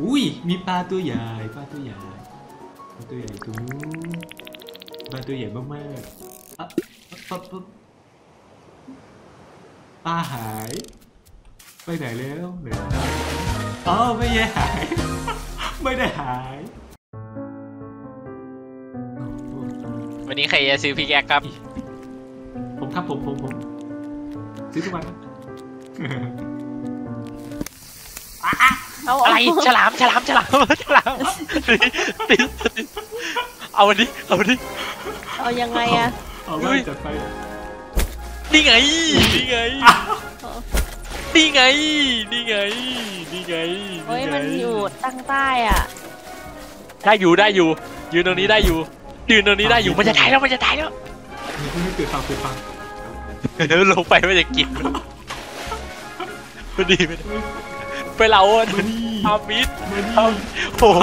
อุ้ย มีปลาตัวใหญ่ ปลาตัวใหญ่ ปลาตัวใหญ่ตัวนู้นปลาตัวใหญ่มากๆอะปั๊บปั๊บปลาหาย ไปไหนแล้วไหนอ๋อไม่ได้หาย ไม่ได้หาย วันนี้ใครจะซื้อพี่แก๊กครับ ผมครับผมผมผมซื้อทุกวันนะ เอาอะไรเอาฉลามฉลามฉลามฉลามเอาวันนี้เอาวันนี้เอายังไงอะเอาไว้จัดไปนี่ไงนี่ไงนี่ไงนี่ไงนี่ไงเฮ้ยไงมันอยู่ตั้งใต้อะได้อยู่ได้อยู่ ยืนตรงนี้ได้อยู่ ยืนตรงนี้ได้อยู่มันจะตายแล้วมันจะตายแล้วมีผู้ไม่เกิดฟังเกิดฟังลงไปมันจะกินพอดีไปไปเราอะมานี่ทำมิดมานี่ทำโอ้โห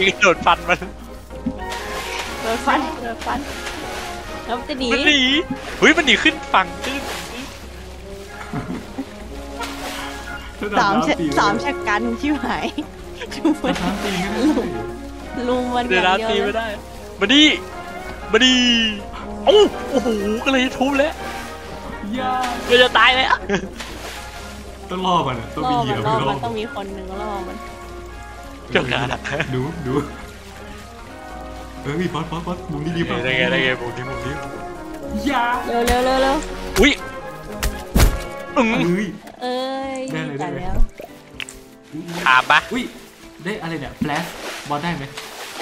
ยิงโดดฟันมันโดนฟันโดนฟันแล้วมันจะหนีมันหนีเฮ้ยมันหนีขึ้นฝั่งขึ้นสามระดับชะน้ำตีสามชะกันชิบหายชูมัระนดับน้ำตีกันได้ลุมมันอเดี๋ยวย่านะงตีเดียวไม่เลยได้มาดิมาดิโอ้โอ้โหก็เลยทุบแล้วยาก็จะตายแล้ว ต้องล่อมันอะต้องล่มีอเหมัยื่นอล่อไปล่มัอนต้องมีคนหนึ่งล่อมันเจ้าขาดูดูเอ้ยบอสบอสบอสมุมนี้ดีป่ะได้ไงได้ไงมุมนี้มุมนี้ยาเร็วเร็วเร็วเร็วอุ้ยอืมเอ้ยเอ้ยได้เลยได้ตายเลยแล้วถามปะอุ้ยได้อะไรเนี่ยแฟลชบอสได้ไหม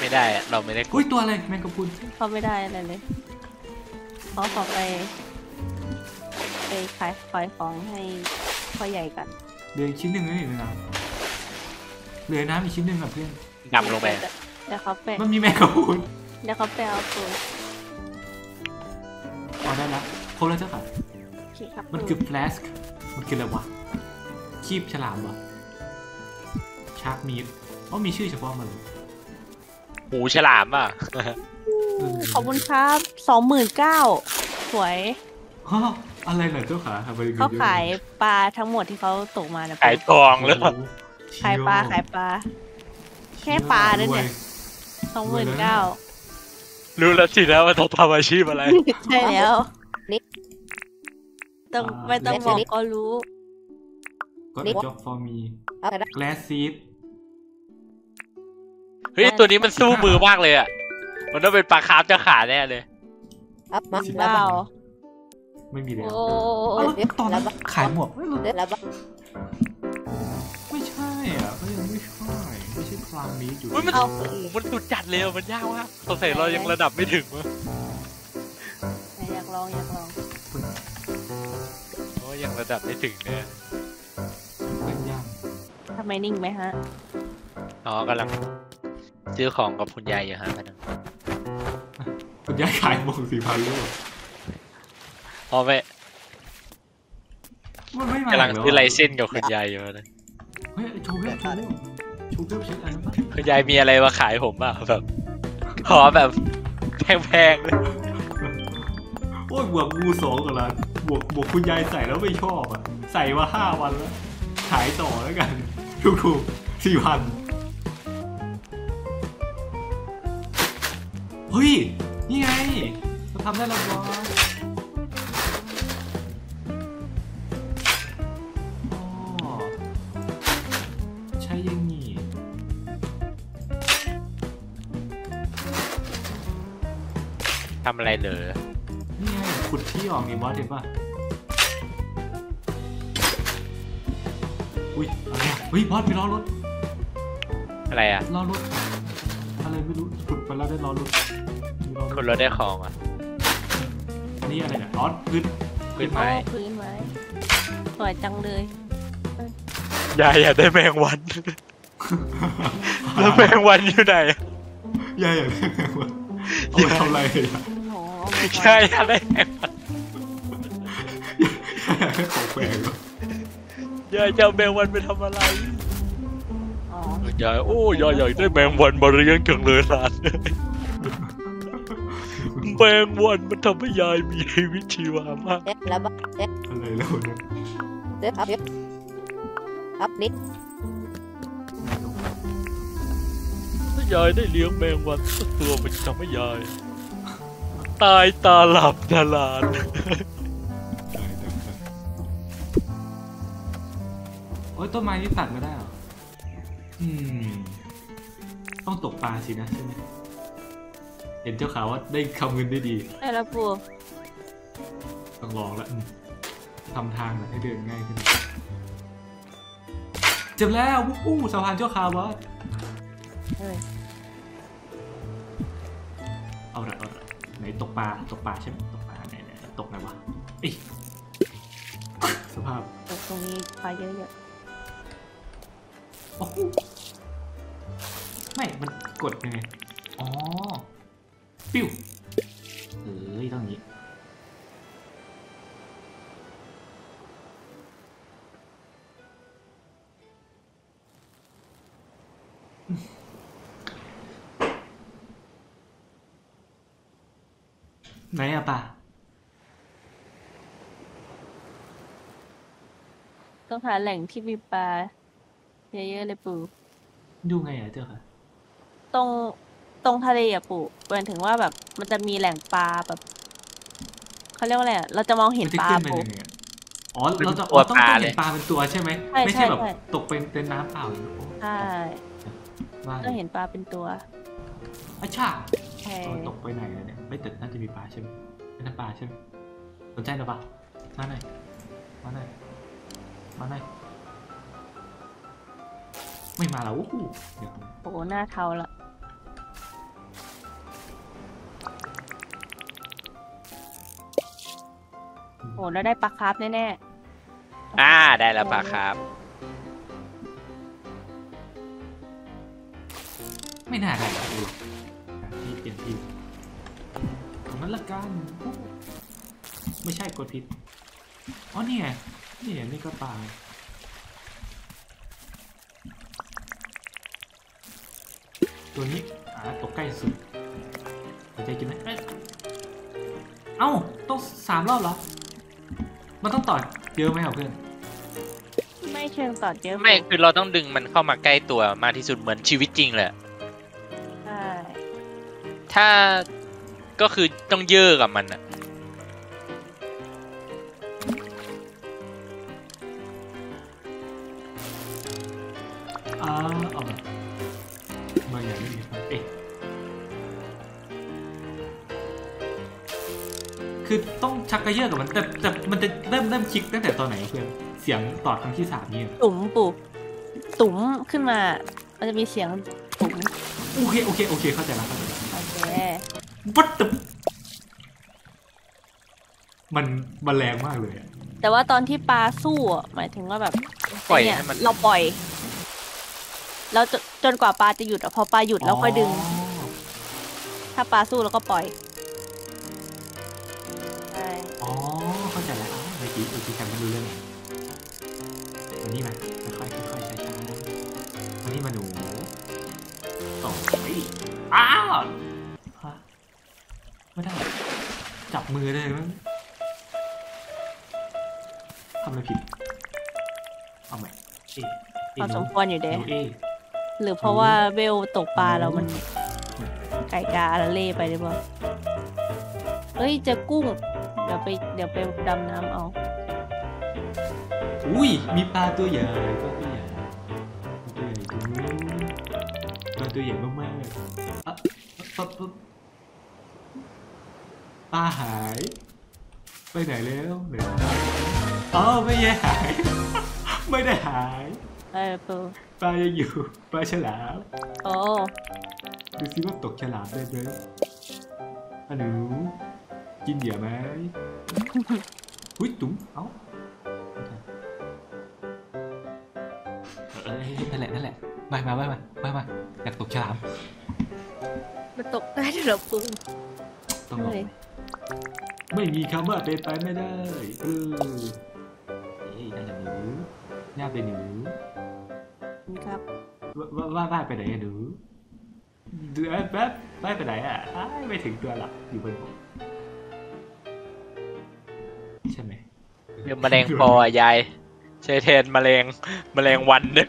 ไม่ได้อะเราไม่ได้กอุ้ดยตัวอะไรแมงกะพรุนเข้าไม่ได้อะไรเลยขอขอไปไปขายขายของให้ พ่อใหญ่กันเหลืออีกชิ้นหนึ่งนะนี่นะเหลือน้ำอีกชิ้นหนึ่งอะเพื่อนดำลงไปเดี๋ยวเขาไปมันมีแมงกะพรุนเดี๋ยวเขาไปเอาปืนอ๋อได้ละครบแล้วเจ้าค่ะขี่ครับมันคือแฟลชมันคืออะไรวะคีบฉลามวะชาร์กมีดอ๋อมีชื่อเฉพาะมันเลยหูฉลามอะเออขอบคุณครับสองหมื่นเก้าสวยฮะ อะไรเหรอเจ้าขาทำไมงินเขายอะขายปลาทั้งหมดที่เขาตกมาเนี่ยขายทองแล้วโอ้โหขายปลาขายปลา แค่ปลาด้วยเนี่ยสองหมื่นเก้ารู้แล้วสินะว่าต้องทำอาชีพอะไร ใช่แล้วต้องไม่ต้องบอกก็รู้ก็ job for me glass seed เฮ้ยตัวนี้มันสู้มือมากเลยอะ มันต้องเป็นปลาคาร์ฟเจ้าขาแน่เลยสิบเปล่า ไม่มีแล้วโอ้อ้าวแล้วตอนนั้นขายหมวกไม่รู้แล้วไม่ใช่อะก็ยังไม่ใช่ไม่ใช่คลามนี้อยู่เฮ้ยมันโอ้โหมันสุดจัดเลยอะมันยากมากสงสัยเรายังระดับไม่ถึงวะอยากลองอยากลองโอ้ยยังระดับไม่ถึงเนี่ยเป็นย่างทำไมนิ่งไหมฮะอ๋อกำลังซื้อของกับคุณยายอยู่ฮะพนังคุณยายขายหมวกสี่พันลูก อ๋อไม่มันไม่มากำลังแล้วซื้อไลเส้นกับคุณยายอยู่นะเฮ้ยโชว์เว็บโชว์เว็บโชว์เว็บเช็คอะไรบ้างคุณยายมีอะไรมาขายผมบ้างแบบขอแบบแพงๆเลยโอ้ยบวกงูสองกับร้านบวกบวกคุณยายใส่แล้วไม่ชอบอะใส่มาห้าวันแล้วขายต่อแล้วกันถูกๆสี่พันเฮ้ย นี่ไงเราทำได้แล้วบอส ทำอะไรเหรอนี่ไงขุดที่ออกนี่บอสเห็นป่ะอุ้ยอะไรอะเฮ้ยบอสมีล้อรถอะไรอะล้อรถอะไรไม่รู้ขุดไปแล้วได้ล้อรถมีล้อรคุณถรถได้ของอะนี่อะไรเนี่ยล้อพื้นขึ้นโอ้ไม้พื้นไม้สวยจังเลยยายอยากได้แมงวันแล้วแมงวันอยู่ไหนอะยายอยากได้แมงวันเอาไปทำอะไรอะ โอ้โหเอาไปก่อนยายอยากได้แมงวันยายอยากได้ของแปลกเหรอยายจะเอาแมงวันไปทำอะไรอ๋อยายโอ้ยายอยากได้แมงวันมาเลี้ยงจังเลยหลานแมงวันมันทำให้ยายมีชีวิตชีวามากแล้วอะไรแล้วเนี่ยอัพอัพนิดายายได้เลี้ยงแมงวันสักตัวมันจะทำให้ยาย ตายตาหลับตาลานโอ้ยต้นไม้นี่ตัดไม่ได้เหรอ อืม ต้องตกปลาสินะใช่ไหมเห็นเจ้าขาวว่าได้คำเงินได้ดีได้แล้วปูต้องลองแล้วอืมทำทางแบบให้เดินง่ายขึ้นเจบแล้ววู้ฮู้สะพานเจ้าขาวบอสเฮ้ยเอา นตกปลาตกปลาใช่ไหมตกปลาไหนไหนตกไหนวะเอ้ยสภาพตรงตรงนี้ปลาเยอะโอ้โหไม่ มันกดยังไงอ๋อปิ้ว ต้องหาแหล่งที่มีปลาเยอะๆเลยปูดูไงอะเจ้าค่ะ ตรงตรงทะเลอะปูหมายถึงว่าแบบ มันจะมีแหล่งปลาแบบเขาเรียกว่าอะไรอะเราจะมองเห็นมัจะปลาขึ้นไปปูยังไงอะอ๋อ เราจะเป็นตัวอ๋อต้องปลาต้องเลยเห็นปลาเป็นตัวใช่ไหม ใช่ไม่ใช่แบบใช่ ตกเป็นเป็นน้ำเปล่าอย่างนี้โอ้ใช่ว่าต้องเห็นปลาเป็นตัวอาชาใช่ตอนตกไปไหนแล้วเนี่ย ไม่แต่น่าจะมีปลาใช่ไหมเป็นน้ำปลาใช่ไหมสนใจหรือเปล่ามาหน่อยมาหน่อย มาหน่อยไม่มาแล้วโอ้โหเดี๋ยวโอ้โหหน้าเทาละโอ้โหแล้วได้ปลาคาร์ฟแน่ๆอ่าได้แล้วปลาครับไม่น่าได้หรอกดูที่เปลี่ยนที่ตรงนั้นละกันโอ้โหไม่ใช่กดผิดอ๋อนี่ไง นี่ไงนี่ก็ปลาตัวนี้อ่าตกใกล้สุดสนใจกินไหมเอ้ยเอ้าต้องสามรอบเหรอ มันต้องต่อเยอะไหมครับเพื่อน ไม่เชิงต่อเยอะไม่คือเราต้องดึงมันเข้ามาใกล้ตัวมากที่สุดเหมือนชีวิตจริงเลยใช่ถ้าก็คือต้องเยอะกับมันอะ อ่าเอามามาอย่างนี้ครับเอ๊ะคือต้องชักกระเยอะกับมันแต่แต่มันจะเริ่มเริ่มคลิกตั้งแต่ตอนไหนเพื่อนเสียงตอดครั้งที่สามเนี่ยตุ๋มปูตุ๋มขึ้นมา มันจะมีเสียงตุ๋มโอเคโอเคโอเคเข้าใจแล้วเข้าใจแล้วโอเควัดตึมันมันแรงมากเลยอะแต่ว่าตอนที่ปลาสู้อะหมายถึงว่าแบบปล่อยเนี่ยให้มัน เราปล่อย แล้วจนจนกว่าปลาจะหยุดอะพอปลาหยุดเราค่อยดึง ถ้าปลาสู้เราก็ปล่อยใช่อ๋อ เข้าใจแล้วอ๋อเมื่อกี้เมื่อกี้จำไม่รู้เรื่องเลยวันนี้มาค่อยๆค่อยๆช้าๆวันนี้มาหนูต่อไปอ้าวฮะไม่ได้ จับมือได้ไหมยทำอะไรผิด เอาใหม่เอ๊ะพอเอ๊ะหสนูมควรอยู่หเด้นูเอ๊ะ หรือเพราะว่าเวลตกปลาเรามัน ไก่กาละเล่ไปหรือเปล่าเฮ้ยเจอกุ้ง เดี๋ยวไปเดี๋ยวไปดำน้ำเอา อุ้ย มีปลาตัวใหญ่ปลาตัวใหญ่ปลาตัวใหญ่ตรงนู้นปลาตัวใหญ่มากๆอะปลาปลาปลาหาย ไปไหนแล้วเดี๋ยวอ๋อไม่ได้หาย ไม่ได้หาย เออปูปลายังอยู่ปลาฉลาม โอ้ ดูซิว่าตกฉลามได้ไหมอันหนูกินเหยื่อไหมหุ้ยตุ๋มเอ้าเอ้ยนั่นแหละนั่นแหละไปมาไปมาไปมาอยากตกฉลาม มันตกได้ด้วยเหรอปูต้องลองเฮ้ยไม่มีคำว่าเป็นไปไม่ได้เออเอ้ยนั่นแหละหนูย่าเป็นหนู ครับ ว่าว่าว่าไปไหนอะหนูเดือแป๊บไปไปไหนอะอ้ายไม่ถึงตัวหรอกอยู่บนบกใช่ไหมเดี๋ยวแมลงปออะยายใช้แทนแมลงแมลงวันเด้อ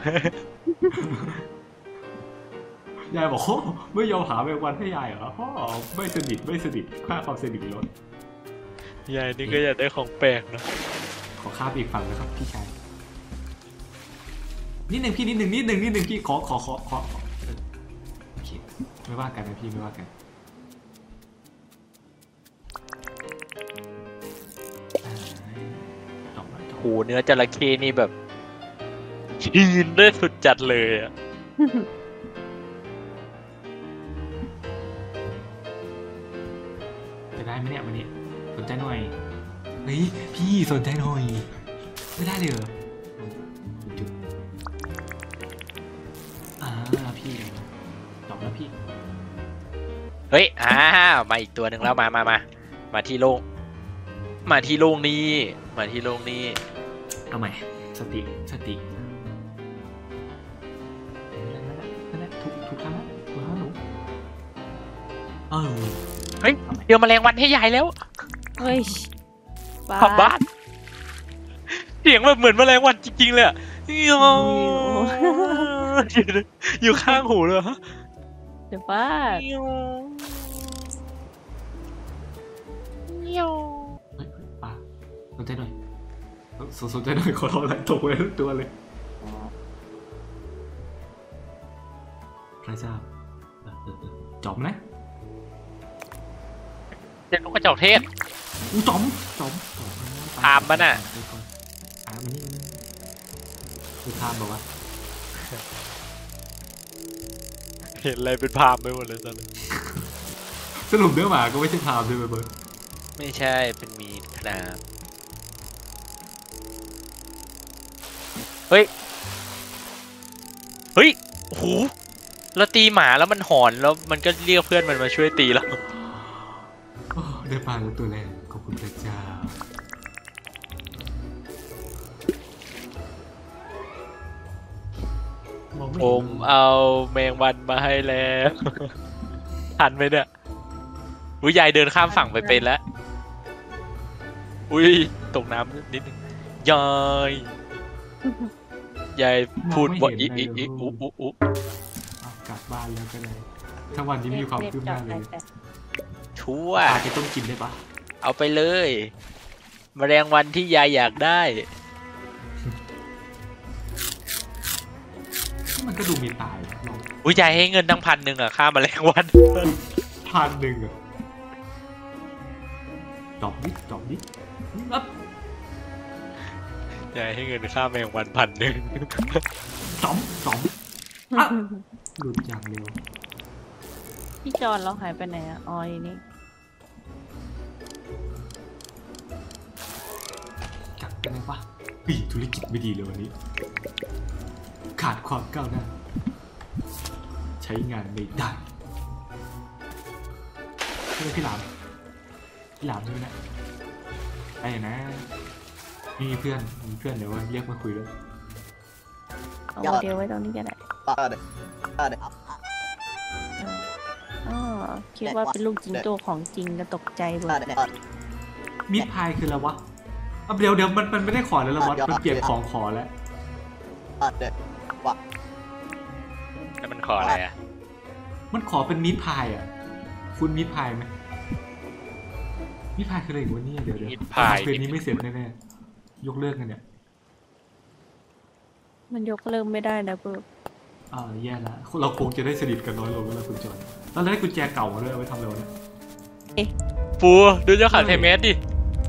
ยายบอกโอ้ไม่ยอมหาแมงวันให้ยายเหรอพ่อไม่สนิทไม่สนิทค่าความสนิทลดยายนี่ก็อยากได้ของแปลกนะขอข้ามไปอีกฝั่งนะครับพี่ชาย นิดหนึ่งพี่นิดหนึ่งนิดหนึ่งนิดหนึ่งพี่ขอขอขอขอขอเออโอเคไม่ว่ากันนะพี่ไม่ว่ากันอ่าจบแล้วจบโหเนื้อจระเข้นี่แบบชีนได้สุดจัดเลยอะจะได้ไหมเนี่ยวันนี้สนใจหน่อยเฮ้ยพี่สนใจหน่อยไม่ได้เลยเหรอ พี่จบแล้วพี่ เฮ้ยอ้าวมาอีกตัวหนึ่งแล้วมามามามาที่โล่งมาที่โล่งนี้มาที่โล่งนี้เอาใหม่สติสตินั่นแหละนั่นแหละถูกถูกครั้งแล้วถูกครั้งแล้วหนูเออเฮ้ยเอาใหม่เดี๋ยวแมลงวันให้ยายแล้วเฮ้ยป้าขับบ้านเสียงแบบเหมือนแมลงวันจริงๆเลยอะเงี้ ยวอยู่ข้างหูเลยเหรอเดี๋ยวป้าเงี้ยวเงี้ยวเฮ้ยเฮ้ยป้าสนใจหน่อยสนสนใจหน่อยขอร้องอะไรตกไปทุกตัวเลยพระเจ้าเออเออเออจอมนะเด็กนกกระจอกเทศอู้จอมจอมจอมตามมันน่ะไปก่อนตามมันนี่คือตามบอกว่า ห็นอะไรเป็นพามไปหมดเลยตอนนี้สรุปเนื้อหมาก็ไม่ใช่ตามด้วยเบิร์ดไม่ใช่เป็นมีดครับเฮ้ย เฮ้ยโอ้โหเราตีหมาแล้วมันหอนแล้วมันก็เรียกเพื่อนมันมาช่วยตีเราโอ้ได้ปลาแล้วตัวแรกขอบคุณพระเจ้า ผเห็นมเอาแมงวันมาให้แล้วทันไหมเนี่ยอุ้ยยายเดินข้ามฝั่งไปเป็นแล้วอุ้ยตกน้ำนิดนึงยายยายพูดว่าอีอีอีอุ๊อุ๊อุ๊เอากลับบ้านแล้วก็ได้ทั้งวันนี้มีความคืบหน้าเลยแต่ชั่วปลาจะต้มกินได้ปะเอาไปเลยแมลงวันที่ยายอยากได้ มันก็ดูมีตายลองอุ้ยยายให้เงินตั้งพันหนึ่งอะค่าแมลงวัน พันหนึ่งอะจอบดิจอบดิอัพยายให้เงินค่าแมลงวันพันหนึ่งจอมจอมอะหลุดอย่างเร็วพี่จอนเราหายไปไหนอะออยนี่กลับกันเลยวะปีธุรกิจไม่ดีเลยวันนี้ ขาดความก้าวหน้า ใช้งานไม่ได้เพื่อนพี่หลามพี่หลามใช่ไหมเนะไอ้นะนี่เพื่อนมีเพื่อนเดี๋ยวเรียกมาคุยด้วยเอาโมเดลไว้ตรงนี้ก็ได้ Got it. Got it. อ๋อคิดว่าเป็นลูกจิงโจ้ของจริงก็ตกใจเบิ Got ด it. Got it. มิดพายคืออะไรวะอะเดี๋ยวเดี๋ยวมันมันไม่ได้ขอแล้วละวะมันเปลี่ยนของขอแล้ว Got it. แล้วมัน ขออะไรอะมันขอเป็นมิดพายอะ คุณมิดพายไหมมิดพายคืออะไรอีกวะเนี่ยเดี๋ยวเดี๋ยวมิดพายคืนนี้ไม่เสร็จแน่ๆยกเลิกกันเนี่ย มันยกเลิกไม่ได้นะเบิร์อ่าแย่ละเราคงจะได้สนิทกันน้อยลงแล้วล่ะคุณจอนแล้วได้กุญแจเก่ามาด้วยเอาไว้ทำอะไรวะเนี่ยปูดูเจ้าขาไทยแมสดิ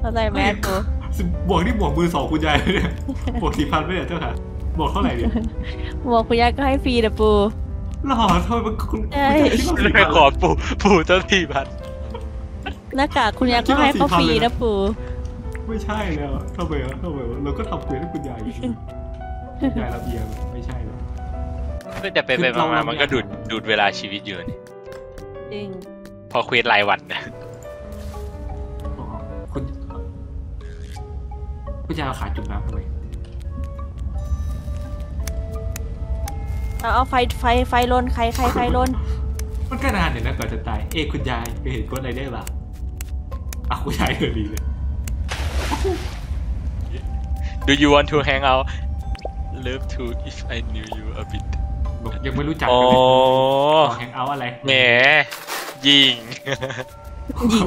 เข้าใจไหมปูสิบบวกนี่บวกมือสองคุณยายเลยเนี่ยบวกสี่พันไม่เนี่ยเจ้าค่ะบวกเท่าไหร่เนี่ยบอกคุณยายก็ให้ฟรีนะปู หล่อทำไมมันคุณใช่คุณยายคิดว่าไม่ขอปูปูเจ้าที่พันหน้ากากคุณยายก็ให้เขาฟรีนะปูไม่ใช่แล้วทำไมวะทำไมวะเราก็ทำเควสให้คุณยายอยู่ดีคุณยายระเบียงไม่ใช่เลย ก็จะไปไปมามามันก็ดูดดูดเวลาชีวิตอยู่นี่จริงพอเควสรายวันนะอ๋อคุณคุณยายเอาขาจุ่มน้ำทำไม เอาเอาไฟไฟไฟลนใครใครใครลนมันก็นานเดี๋ยวนะก่อนจะตาย เอ้คุณยายเคยเห็นกดอะไรได้ป่ะอะคุณยายเคยดีเลย Do you want to hang out Love to if I knew you a bit บอกยังไม่รู้จักโอ้กันเลยขอแฮงเอาท์อะไรแหมยิง ยิง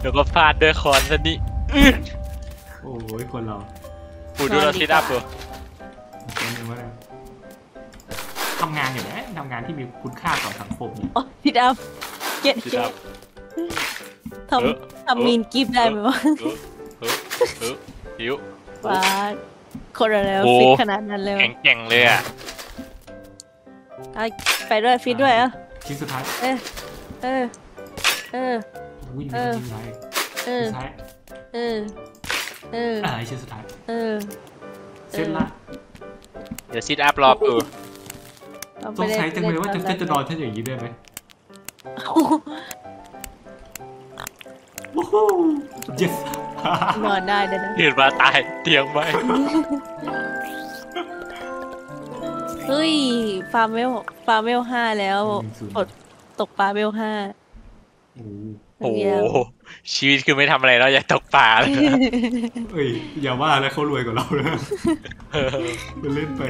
เดี๋ยวก็พลาดด้วยคอนซะนี่อื้อโอ้ยคนเรากูดูเราซิดอัพดูคนหนึงว่า ทำงานอยู่นะทำงานที่มีคุณค่าต่อสังคมเนี่ยโอ้พี่ดับเก็ตซิดเก็อัตพทำทำมีนกิฟต์ได้ไหมวะเออเออเออหิวว้าคนอะไรวะโอ้ฟิตขนาดนั้นเลยวะแข็งแกร่งเลยอะเอาไปด้วยฟิตด้วยเอะชิ้นสุดท้าย เออ เออ เออวิ่งเออชิ้นสุดท้ายเอชิ้นอสุดท้ายเออ เออ อ่าชิ้นสุดท้าย เออ เส้นละ เดี๋ยวซิดอัพรอดู เอาสไปงเล่นสัยจังเลยว่าจะล่จะนอนท่านอย่างนี้ได้ไหมโอ้โห yes นอนได้เดี๋ยวนะตื่นมาตายเตียงไหมเฮ้ยฟาร์มเวลฟาร์มเวลห้าแล้วกดตกปลาเวลห้าโอ้โหโอ้โหชีวิตคือไม่ทำอะไรแล้วอยากตกปลาเลยนะเอ้ยอย่าว่าแล้วเขารวยกว่าเราเลยเออไปเล่นไป